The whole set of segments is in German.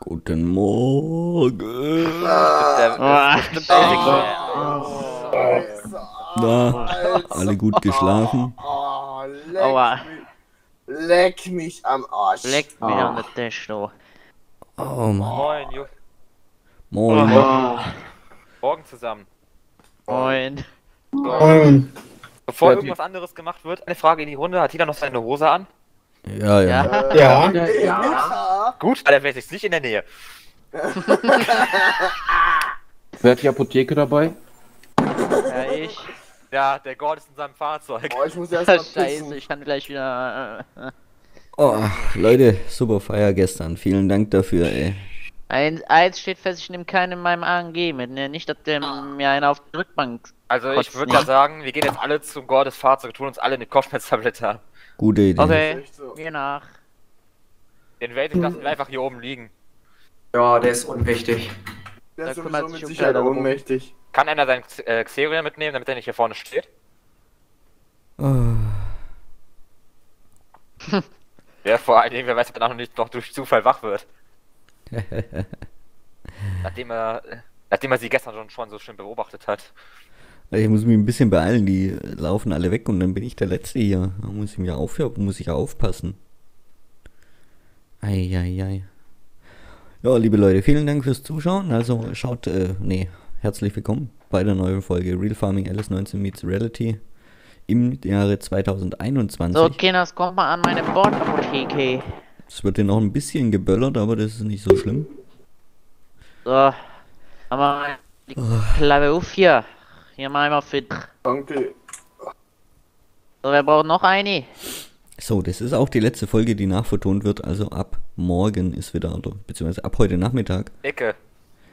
Guten Morgen. Ah, Na, alle gut geschlafen? Oh, leck, Aua, mich, leck mich am Arsch. leck mir an der Tisch, du. Oh Mann. Moin, Ju Moin. Morgen zusammen. moin. Bevor Ja, irgendwas anderes gemacht wird, eine Frage in die Runde. Hat jeder noch seine Hose an? Ja, ja. Ja. Ja, Ja. Gut, weil er wäre jetzt nicht in der Nähe. wer hat die Apotheke dabei? Ja, ich. Ja, der Gord ist in seinem Fahrzeug. Oh, ich muss erst mal Scheiße, ich kann gleich wieder. Äh, Oh, Leute, super Feier gestern. Vielen Dank dafür, ey. Eins, eins steht fest, ich nehme keinen in meinem ANG mit. Ne? Nicht, dass der mir einen auf die Rückbank. Also ich würde nicht. ja sagen, wir gehen jetzt alle zum Gordes Fahrzeug, tun uns alle eine Kopfschmerztablette an. Gute Idee. Okay, so. geh nach. Den Waiting lassen wir einfach hier oben liegen. Ja, der ist unwichtig. Der Da ist sowieso mit Sicherheit ohnmächtig. Kann einer seinen äh, Xerion mitnehmen, damit er nicht hier vorne steht? Oh, Ja, vor allen Dingen, wer weiß, ob er noch nicht noch durch Zufall wach wird. nachdem er, nachdem er sie gestern schon, schon so schön beobachtet hat. ich muss mich ein bisschen beeilen. Die laufen alle weg und dann bin ich der Letzte hier. Da muss ich mir aufhören, muss ich aufpassen. Eieiei. Ja, liebe Leute, vielen Dank fürs Zuschauen. Also schaut, äh, nee, herzlich willkommen bei der neuen Folge Real Farming Alice 19 Meets Reality im Jahre 2021. So, Kinders, kommt mal an meine Bordapotheke. Es wird hier noch ein bisschen geböllert, aber das ist nicht so schlimm. So, haben wir die Klappe auf hier. Hier mal einmal fit. Danke. So, wer braucht noch eine? So, das ist auch die letzte Folge, die nachvertont wird. Also ab morgen ist wieder, oder beziehungsweise ab heute Nachmittag Icke,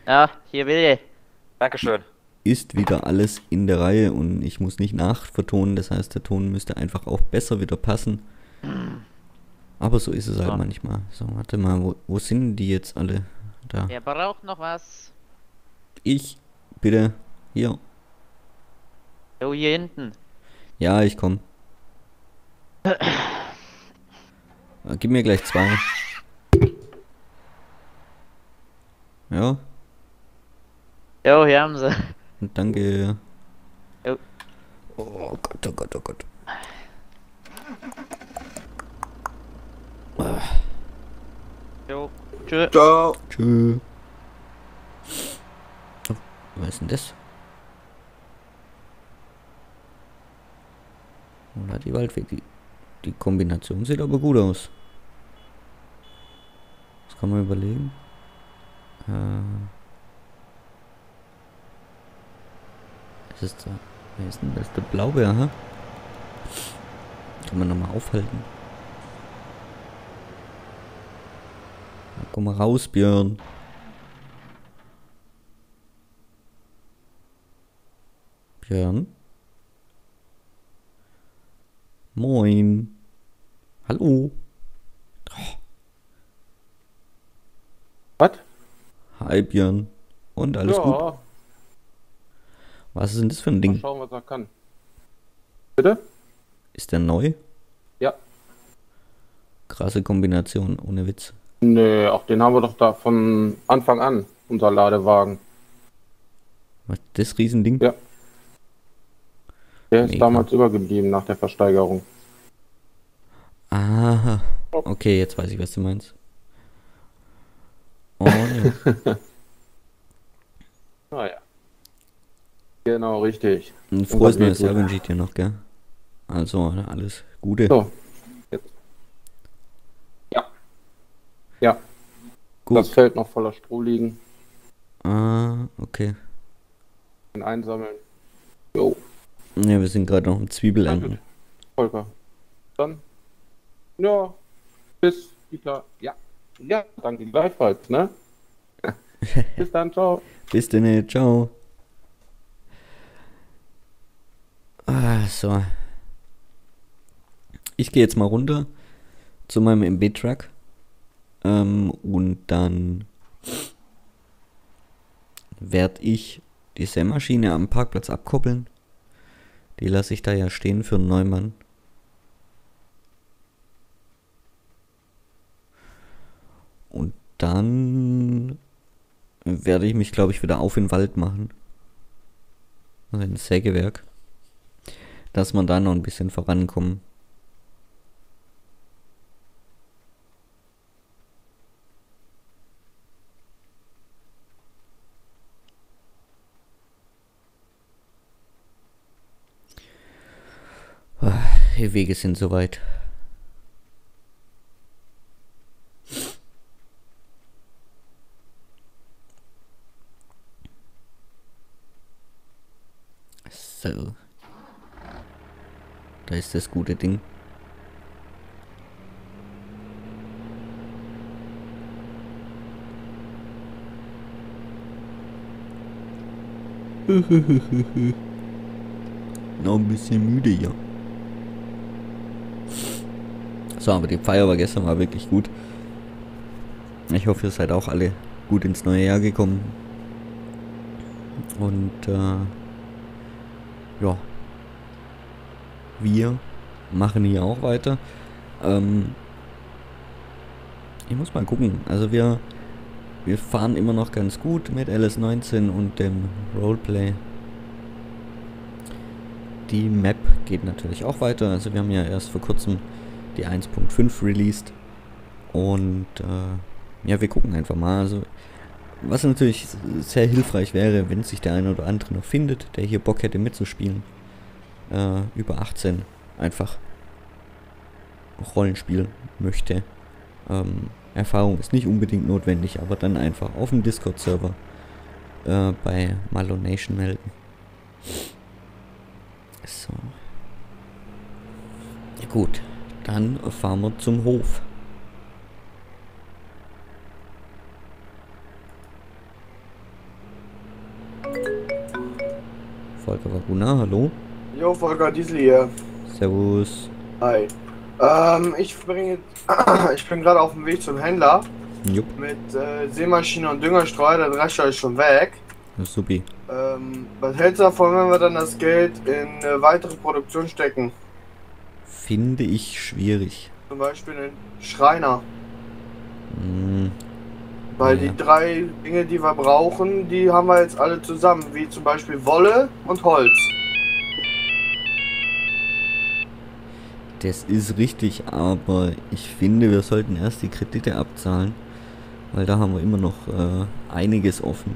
Ja, hier will ich. Dankeschön. ist wieder alles in der Reihe und ich muss nicht nachvertonen. Das heißt, der Ton müsste einfach auch besser wieder passen. Aber so ist es halt Ja. manchmal. So, warte mal, wo, wo sind die jetzt alle? Da. Wer braucht noch was? Ich, bitte, hier. So, hier hinten. Ja, ich komm. Gib mir gleich zwei. Ja, Jo, hier haben sie. danke. Jo. Oh Gott, oh Gott, oh Gott. Jo, tschö. Ciao. Tschö. Was ist denn das? Oder die Waldweg, die, die Kombination sieht aber gut aus. Das kann man überlegen. Äh, das ist der, wer ist denn das? Der Blaubeer, ha? Kann man nochmal aufhalten. Komm mal raus, Björn. Björn? Moin. Hallo. Was? Hi, Björn. Und alles gut? ja, Was ist denn das für ein mal Ding? schauen, was er kann. Bitte? Ist der neu? Ja. Krasse Kombination, ohne Witz. Nö, auch den haben wir doch da von Anfang an, unser Ladewagen. Was, das Riesending? Ja. Der ist Mega. damals übergeblieben nach der Versteigerung. Aha. Okay, jetzt weiß ich, was du meinst. Oh, ja. Naja. Genau, richtig. Ein frohes neues Jahr wünsche ich dir noch, gell? Also, alles Gute. So. Jetzt. Ja. Ja, das Gut. Feld noch voller Stroh liegen. Ah, okay. Den einsammeln. Jo, Ja, wir sind gerade noch im Zwiebelenden. Volker. Dann. Ja. Bis. Ja. Ja, danke gleichfalls, ne? Bis dann, ciao. Bis dann, ciao. Ah, so. Ich gehe jetzt mal runter zu meinem MB-Truck. Ähm, und dann werde ich die Sämaschine am Parkplatz abkoppeln. Die lasse ich da ja stehen für einen Neumann. Und dann werde ich mich, glaube ich, wieder auf den Wald machen. Also ins Sägewerk. Dass man da noch ein bisschen vorankommen. Ah, Wege sind soweit. So. Da ist das gute Ding. Noch ein bisschen müde, ja. So, aber die Feier war gestern war wirklich gut. Ich hoffe, ihr seid auch alle gut ins neue Jahr gekommen. Und äh, ja, wir machen hier auch weiter. Ähm, ich muss mal gucken. Also wir, wir fahren immer noch ganz gut mit LS19 und dem Roleplay. Die Map geht natürlich auch weiter. Also wir haben ja erst vor kurzem die 1.5 released. Und äh, ja, wir gucken einfach mal. Also was natürlich sehr hilfreich wäre, wenn sich der eine oder andere noch findet, der hier Bock hätte mitzuspielen. Äh, über 18 einfach Rollenspiel möchte. Ähm, Erfahrung ist nicht unbedingt notwendig, aber dann einfach auf dem Discord-Server äh, bei Malonation melden. So. Gut, dann fahren wir zum Hof. Volker Waguna, hallo. Jo, Volker Diesel hier. Servus. Hi. Ähm, ich bringe. ich bin gerade auf dem Weg zum Händler Jupp, mit äh, Seemaschine und Düngerstreuer. Der Drescher ist schon weg. supi. Ähm, was hältst du davon, wenn wir dann das Geld in äh, weitere Produktion stecken? Finde ich schwierig. Zum Beispiel in Schreiner. Hm, Weil Ja. die drei Dinge, die wir brauchen, die haben wir jetzt alle zusammen. Wie zum Beispiel Wolle und Holz. das ist richtig, aber ich finde, wir sollten erst die Kredite abzahlen, weil da haben wir immer noch äh, einiges offen.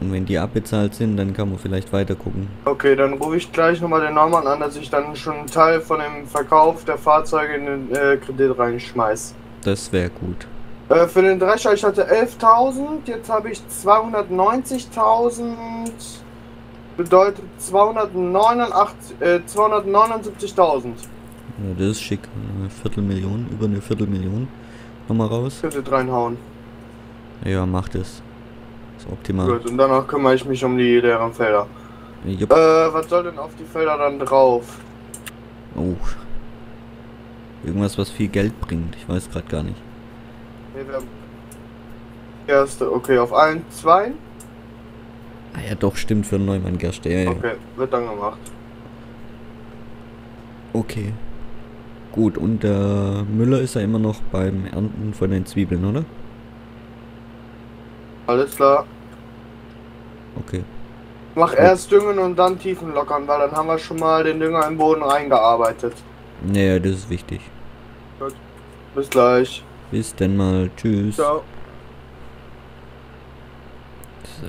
Und wenn die abbezahlt sind, dann kann man vielleicht weiter gucken. Okay, dann rufe ich gleich nochmal den Neumann an, dass ich dann schon einen Teil von dem Verkauf der Fahrzeuge in den äh, Kredit reinschmeiß. Das wäre gut. Äh, für den Drescher, ich hatte 11.000, jetzt habe ich 290.000. Bedeutet 289, äh, 279.000. Ja, das ist schick. Eine Viertelmillion, über eine Viertelmillion. Nochmal raus. Kredit reinhauen. Ja, macht es. Ist optimal. Gut, und danach kümmere ich mich um die leeren Felder. Jupp. Äh, was soll denn auf die Felder dann drauf? Oh. Irgendwas, was viel Geld bringt. Ich weiß gerade gar nicht. Nee, wir haben- Erste, okay, auf allen zwei? Ah ja, doch, stimmt für Neumann Gerste. Ja, ja. Okay, wird dann gemacht. Okay. Gut, und der Müller ist ja immer noch beim Ernten von den Zwiebeln, oder? Alles klar. Okay. Mach erst düngen und dann Tiefen lockern, weil dann haben wir schon mal den Dünger im Boden reingearbeitet. Naja, das ist wichtig. Bis gleich. Bis denn mal. Tschüss. Ciao. So.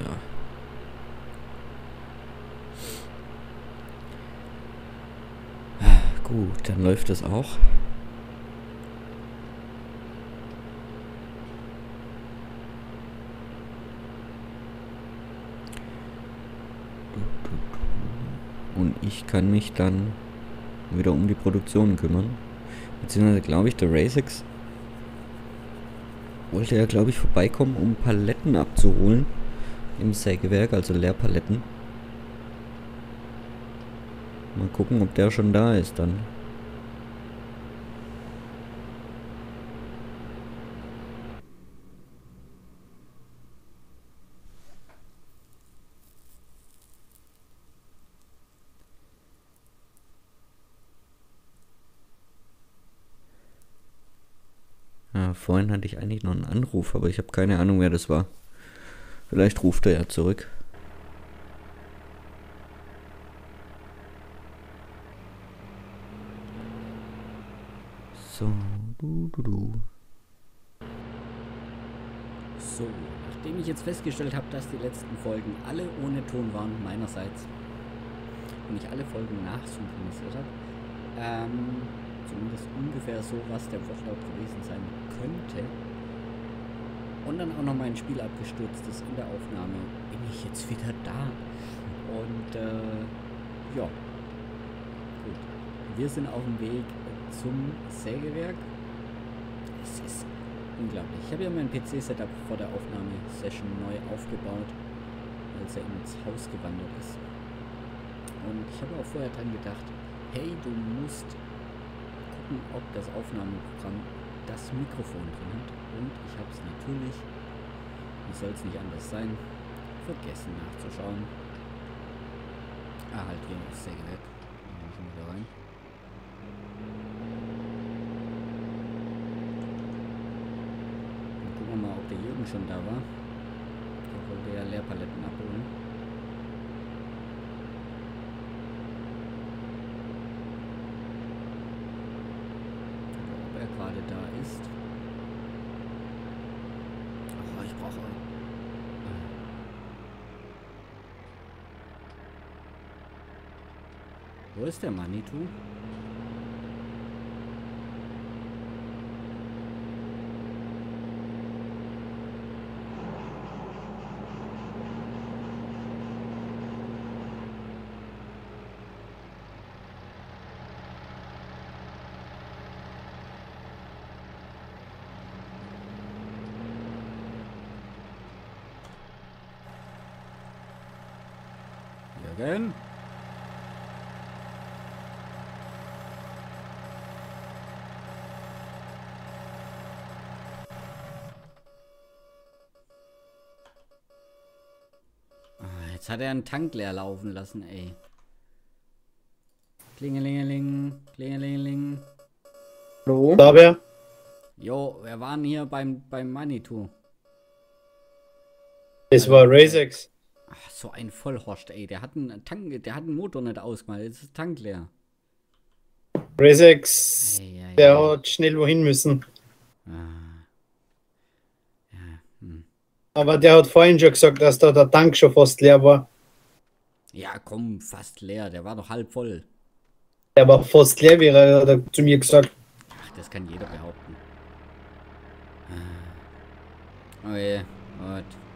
Gut, dann läuft das auch. Und ich kann mich dann wieder um die Produktion kümmern. Beziehungsweise glaube ich, der Racex wollte ja, glaube ich, vorbeikommen, um Paletten abzuholen im Sägewerk, also Leerpaletten. Mal gucken, ob der schon da ist dann. Vorhin hatte ich eigentlich noch einen Anruf, aber ich habe keine Ahnung, wer das war. Vielleicht ruft er ja zurück. So, du, du, du. So, nachdem ich jetzt festgestellt habe, dass die letzten Folgen alle ohne Ton waren, meinerseits, und ich alle Folgen nachsynchronisiert habe, ähm, zumindest ungefähr so, was der Wortlaut gewesen sein könnte, und dann auch noch mein Spiel abgestürzt ist in der Aufnahme, bin ich jetzt wieder da. Und äh, ja, gut. Wir sind auf dem Weg zum Sägewerk. Es ist unglaublich. Ich habe ja mein PC-Setup vor der Aufnahmesession neu aufgebaut, als er ins Haus gewandert ist. Und ich habe auch vorher dran gedacht, hey, du musst gucken, ob das Aufnahmeprogramm das Mikrofon drin hat. Und ich habe es natürlich, wie soll es nicht anders sein, vergessen nachzuschauen. Ah, halt hier das Sägewerk. Dann schon wieder rein. Dann gucken wir mal, ob der Jürgen schon da war. Der wollte ja Leerpaletten abholen. Oder ob er gerade da ist. Oh, ich brauche. Wo ist der Manitou? Jürgen? Ah, Jetzt hat er einen Tank leer laufen lassen, ey. Klingelingeling, klingelingeling. Hallo? Da wer? Jo, wir waren hier beim, beim Manitou. Es war Razex. Ach, so ein Vollhorst, ey. Der hat einen Tank, der hat einen Motor nicht ausgemacht. Jetzt ist Tank leer. Ei, ei, der ei. hat schnell wohin müssen. Ah. Ja, hm. Aber der hat vorhin schon gesagt, dass da der Tank schon fast leer war. ja, komm, fast leer. Der war doch halb voll. Der war fast leer, wie er er zu mir gesagt. Ach, das kann jeder behaupten. Ah. Oh je, gut.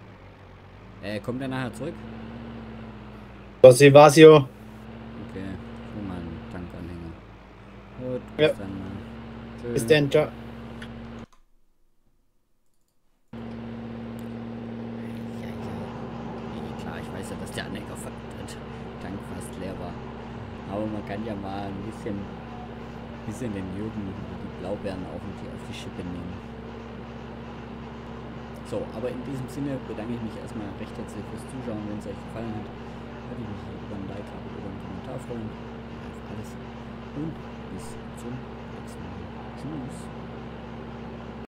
Äh, kommt er nachher zurück? Was ich weiß ja, Okay, schon mal einen Tankanhänger. Gut, Ja. bis dann mal. Tschö. ist der ciao. Ja, ja. Nee, klar, ich weiß ja, dass der Anhänger von der Tank fast leer war. Aber man kann ja mal ein bisschen, bisschen den Jürgen die Blaubeeren auf die, auf die Schippe nehmen. So, aber in diesem Sinne bedanke ich mich erstmal recht herzlich fürs Zuschauen. Wenn es euch gefallen hat, würde ich mich über ein Like oder über einen Kommentar freuen. Auf alles. Und bis zum nächsten Mal. Tschüss.